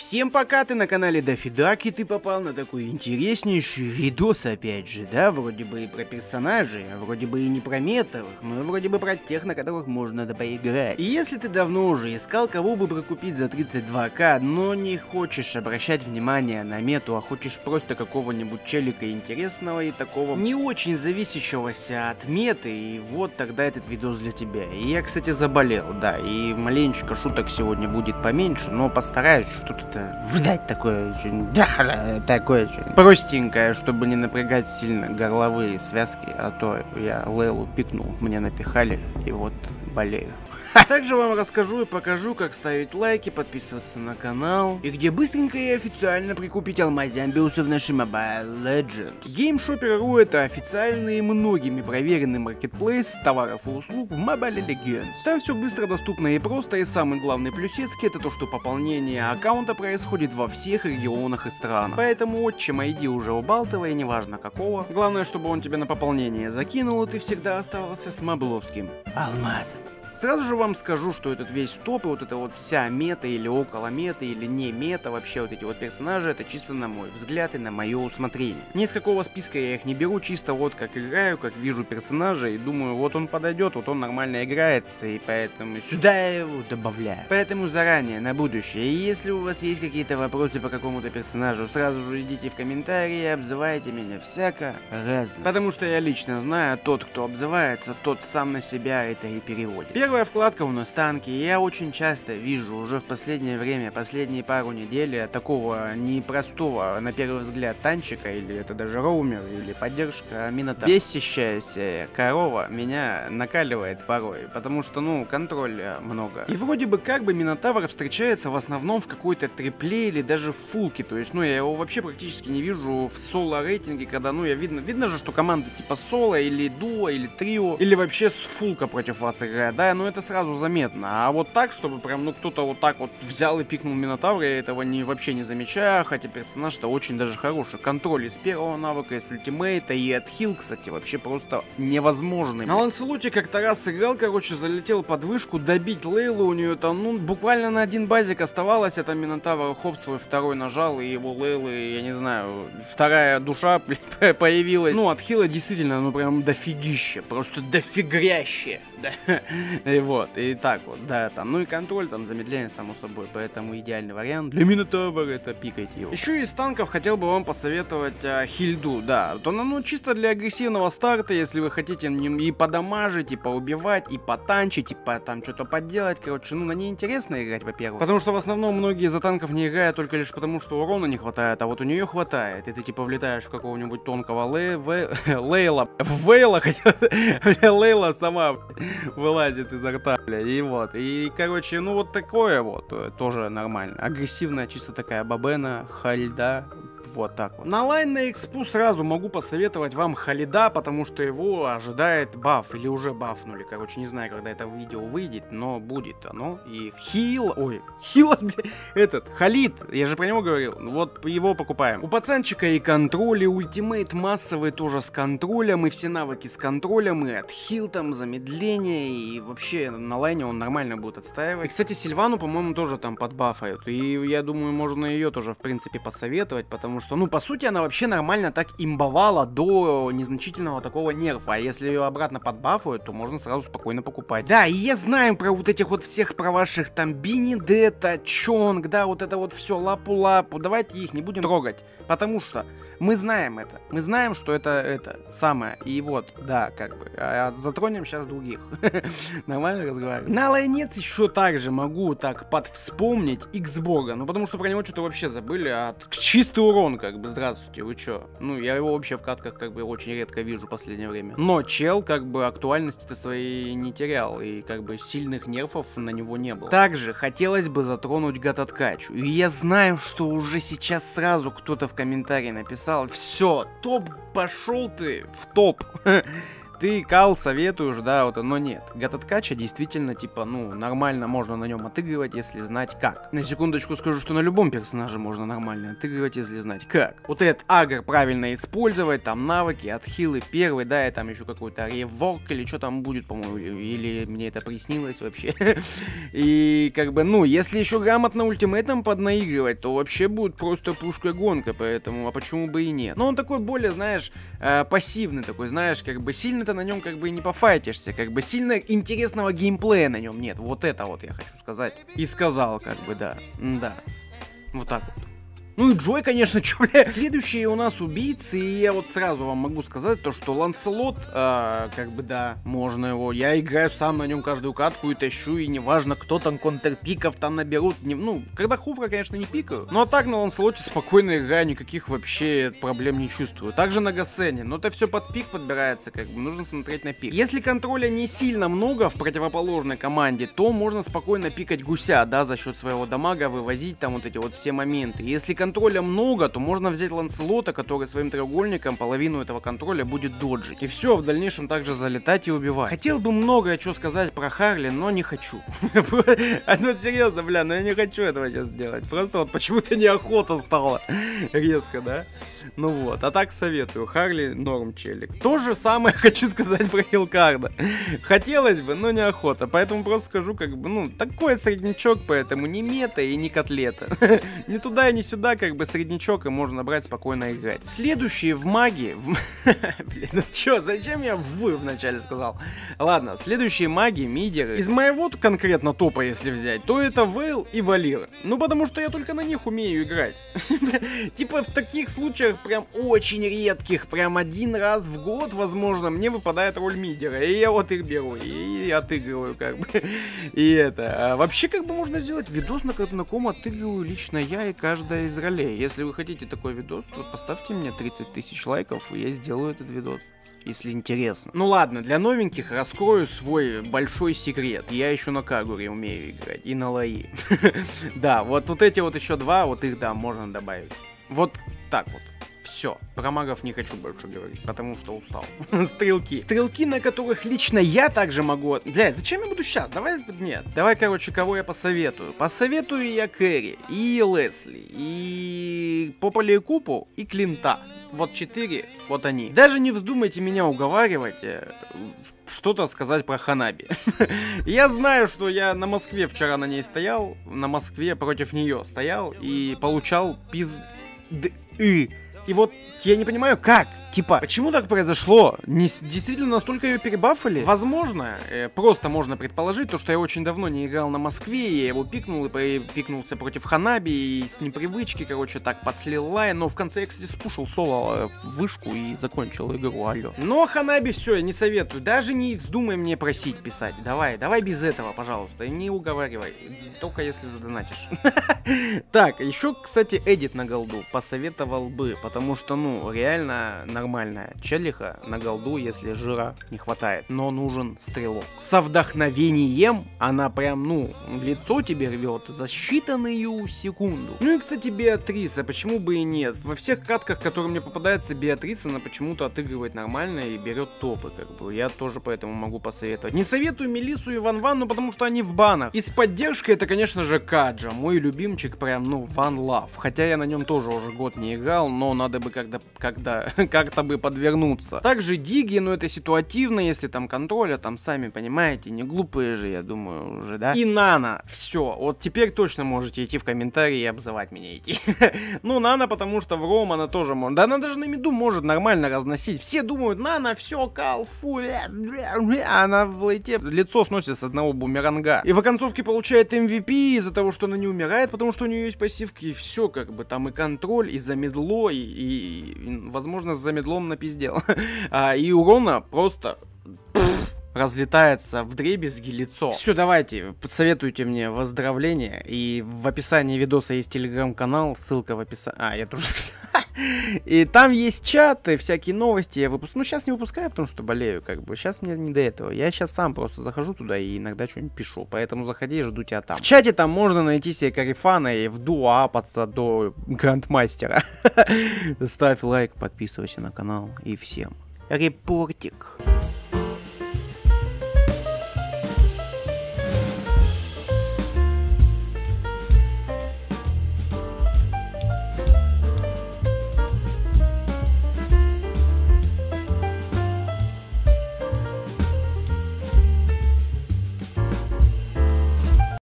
Всем пока, ты на канале Дафидак, и ты попал на такой интереснейший видос опять же, да, вроде бы и про персонажей, а вроде бы и не про метовых, но вроде бы про тех, на которых можно да поиграть. И если ты давно уже искал, кого бы прокупить за 32к, но не хочешь обращать внимание на мету, а хочешь просто какого-нибудь челика интересного и такого не очень зависящегося от меты, и вот тогда этот видос для тебя. И я, кстати, заболел, да, и маленечко шуток сегодня будет поменьше, но постараюсь что-то это вдать такое очень такое очень простенькое, чтобы не напрягать сильно горловые связки, а то я Лейлу пикнул, мне напихали, и вот болею. Также вам расскажу и покажу, как ставить лайки, подписываться на канал, и где быстренько и официально прикупить алмазиамбиусы в нашей Mobile Legends. GameShopper.ru это официальный и многими проверенный маркетплейс товаров и услуг в Mobile Legends. Там все быстро, доступно и просто, и самый главный плюсецкий это то, что пополнение аккаунта происходит во всех регионах и странах. Поэтому отчим ID уже убалтывай, неважно какого. Главное, чтобы он тебе на пополнение закинул, и ты всегда оставался с мабловским алмазом. Сразу же вам скажу, что этот весь топ и вот эта вот вся мета или около меты или не мета, вообще вот эти вот персонажи, это чисто на мой взгляд и на мое усмотрение. Ни с какого списка я их не беру, чисто вот как играю, как вижу персонажа и думаю, вот он подойдет, вот он нормально играется, и поэтому сюда я его добавляю. Поэтому заранее, на будущее, если у вас есть какие-то вопросы по какому-то персонажу, сразу же идите в комментарии и обзывайте меня всяко разно. Потому что я лично знаю, тот, кто обзывается, тот сам на себя это и переводит. Первая вкладка у нас танки. Я очень часто вижу уже в последнее время, последние пару недель, такого непростого, на первый взгляд, танчика, или это даже роумер, или поддержка Минота. Бесящаяся корова меня накаливает порой, потому что, ну, контроля много. И вроде бы как бы Минотавр встречается в основном в какой-то трипле или даже в фулке, то есть, ну, я его вообще практически не вижу в соло рейтинге, когда, ну, я видно, видно же, что команда типа соло или дуо или трио, или вообще с фулка против вас играет, да, ну это сразу заметно. А вот так, чтобы прям, ну, кто-то вот так вот взял и пикнул Минотавра, я этого не, вообще не замечаю, хотя персонаж-то очень даже хороший. Контроль из первого навыка, из ультимейта и отхил, кстати, вообще просто невозможный. На Ланселоте как-то раз сыграл, короче, залетел под вышку, добить Лейлу, у нее там, ну, буквально на один базик оставалось, это Минотавр хоп свой второй нажал, и его Лейлы, я не знаю, вторая душа появилась. Ну, отхила действительно, ну, прям дофигище, просто дофигряще, да. И вот, и так вот, да, там, ну и контроль, там, замедление, само собой, поэтому идеальный вариант. Для Минотавра это пикайте его. Еще из танков хотел бы вам посоветовать а, Хильду, да, то она, ну, чисто для агрессивного старта, если вы хотите и подамажить, и поубивать, и потанчить, и по, там что-то поделать, короче, ну, на ней интересно играть, во-первых, потому что в основном многие за танков не играют только лишь потому, что урона не хватает, а вот у нее хватает, и ты, типа, влетаешь в какого-нибудь тонкого Лей... Ве... Лейла, Вейла, хотя Лейла сама вылазит изо рта, бля, и вот. И, короче, ну вот такое вот, э, тоже нормально. Агрессивная, чисто такая бабена, Хильда, вот так вот. На лайн на экспу сразу могу посоветовать вам Халида, потому что его ожидает баф, или уже бафнули. Короче, не знаю, когда это видео выйдет, но будет оно. И Хил, ой, Хилос, этот, Халид, я же про него говорил, вот его покупаем. У пацанчика и контроль, и ultimate массовый тоже с контролем, и все навыки с контролем, и от хил там, замедление, и вообще на лайне он нормально будет отстаивать. И, кстати, Сильвану, по-моему, тоже там подбафают, и я думаю, можно ее тоже, в принципе, посоветовать, потому что, ну, по сути, она вообще нормально так имбовала до незначительного такого нерфа. А если ее обратно подбафуют, то можно сразу спокойно покупать. Да, и я знаю про вот этих вот всех, про ваших там Бенедетта, Чонг, да, вот это вот все лапу-лапу. Давайте их не будем трогать, потому что мы знаем это. Мы знаем, что это это самое. И вот, да, как бы. А затронем сейчас других. Нормально разговариваем. На лайнец еще также могу так подвспомнить Xbox. Ну, потому что про него что-то вообще забыли. А чистый урон, как бы, здравствуйте, вы чё? Ну, я его вообще в катках, как бы, очень редко вижу в последнее время. Но чел, как бы, актуальности-то своей не терял. И, как бы, сильных нерфов на него не было. Также хотелось бы затронуть Гататкачу. И я знаю, что уже сейчас сразу кто-то в комментарии написал, все, топ пошел ты в топ. ты кал советуешь, да, вот, но нет. Гататкача действительно, типа, ну, нормально можно на нем отыгрывать, если знать как. На секундочку скажу, что на любом персонаже можно нормально отыгрывать, если знать как. Вот этот агр правильно использовать, там навыки, отхилы первый, да, и там еще какой-то реворк или что там будет, по-моему, или мне это приснилось вообще. И как бы, ну, если еще грамотно ультимейтом поднаигрывать, то вообще будет просто пушка-гонка, поэтому, а почему бы и нет. Но он такой более, знаешь, э, пассивный такой, знаешь, как бы сильно ты на нем как бы не пофайтишься, как бы сильно интересного геймплея на нем нет. Вот это вот я хочу сказать. И сказал, как бы, да. Да. Вот так вот. Ну и Джой, конечно, чё, бля. Следующие у нас убийцы, и я вот сразу вам могу сказать то, что Ланселот, э, как бы да, можно его. Я играю сам на нем каждую катку и тащу, и неважно, кто там контрпиков там наберут. Не, ну, когда хуфра, конечно, не пикаю. Но а так на Ланселоте спокойно играю, никаких вообще проблем не чувствую. Также на Гасене, но это все под пик подбирается, как бы нужно смотреть на пик. Если контроля не сильно много в противоположной команде, то можно спокойно пикать гуся, да, за счет своего дамага, вывозить там вот эти вот все моменты. Если контроль контроля много, то можно взять Ланселота, который своим треугольником половину этого контроля будет доджить. И все, в дальнейшем также залетать и убивать. Хотел бы многое что сказать про Харли, но не хочу. Ну серьезно, бля, но я не хочу этого сейчас сделать. Просто вот почему-то неохота стало резко, да? Ну вот, а так советую. Харли норм челик. То же самое хочу сказать про Хилкарда. Хотелось бы, но неохота. Поэтому просто скажу, как бы, ну, такой среднячок, поэтому не мета и не котлета. ни туда и не сюда, как бы среднячок, и можно брать спокойно играть. Следующие в маги... Блин, ну чё, зачем я в вначале сказал? Ладно, следующие маги, мидеры. Из моего конкретно топа, если взять, то это Вейл и Валира. Ну, потому что я только на них умею играть. Типа в таких случаях прям очень редких, прям один раз в год, возможно, мне выпадает роль мидера. И я вот их беру и отыгрываю, как бы. И это. А вообще, как бы можно сделать видос, на, ком отыгрываю лично я и каждая из ролей. Если вы хотите такой видос, то поставьте мне 30 тысяч лайков, и я сделаю этот видос если интересно. Ну ладно, для новеньких раскрою свой большой секрет. Я еще на Кагуре умею играть и на Лаи. Да, вот вот эти вот еще два, вот их, да, можно добавить. Вот так вот. Все, про магов не хочу больше говорить, потому что устал. Стрелки. Стрелки, на которых лично я также могу... Блядь, зачем я буду сейчас? Давай, нет. Давай, короче, кого я посоветую. Посоветую я Кэрри, и Лесли, и Пополи и Купу, и Клинта. Вот четыре, вот они. Даже не вздумайте меня уговаривать, э, что-то сказать про Ханаби. я знаю, что я на Москве вчера на ней стоял, на Москве против нее стоял и получал пиз... И. Вот я не понимаю, как. Типа, почему так произошло? Не, действительно настолько ее перебафали? Возможно, э, просто можно предположить, то, что я очень давно не играл на Москве, я его пикнул и пикнулся против Ханаби, и с непривычки, короче, так подслил лайн, но в конце я, кстати, спушил соло в э, вышку и закончил игру, алло. Но Ханаби все, я не советую, даже не вздумай мне просить писать, давай, давай без этого, пожалуйста, не уговаривай, только если задонатишь. Так, еще, кстати, эдит на голду посоветовал бы, потому что, ну, реально нормальная челиха на голду, если жира не хватает. Но нужен стрелок. Со вдохновением она прям, ну, лицо тебе рвет за считанную секунду. Ну и, кстати, Беатриса, почему бы и нет? Во всех катках, которые мне попадается, Беатриса, она почему-то отыгрывает нормально и берет топы, как бы. Я тоже поэтому могу посоветовать. Не советую Мелису и Ван Ван, ну потому что они в банах. И с поддержкой это, конечно же, Каджа. Мой любимчик прям, ну, Ван Лав. Хотя я на нем тоже уже год не играл, но надо бы когда, когда, как как-то бы подвернуться. Также диги, но это ситуативно, если там контроля, там сами понимаете, не глупые же, я думаю, уже, да? И Нана, все, вот теперь точно можете идти в комментарии и обзывать меня идти. ну, Нана, потому что в Ром она тоже может, да она даже на миду может нормально разносить. Все думают, Нана, все, кал, фу, она в лейте лицо сносит с одного бумеранга. И в оконцовке получает MVP из-за того, что она не умирает, потому что у нее есть пассивки, и все, как бы, там и контроль, и замедло, и, и, возможно, за медлом напиздел. а, и урона просто разлетается в дребезги лицо. Все, давайте, подсоветуйте мне выздоровление. И в описании видоса есть телеграм-канал, ссылка в описании. А, я тоже... И там есть чаты, всякие новости я выпускаю. Ну, сейчас не выпускаю, потому что болею, как бы. Сейчас мне не до этого. Я сейчас сам просто захожу туда и иногда что-нибудь пишу. Поэтому заходи жду тебя там. В чате там можно найти себе карифана и в дуо апаться до грандмастера. Ставь лайк, подписывайся на канал и всем. Репортик.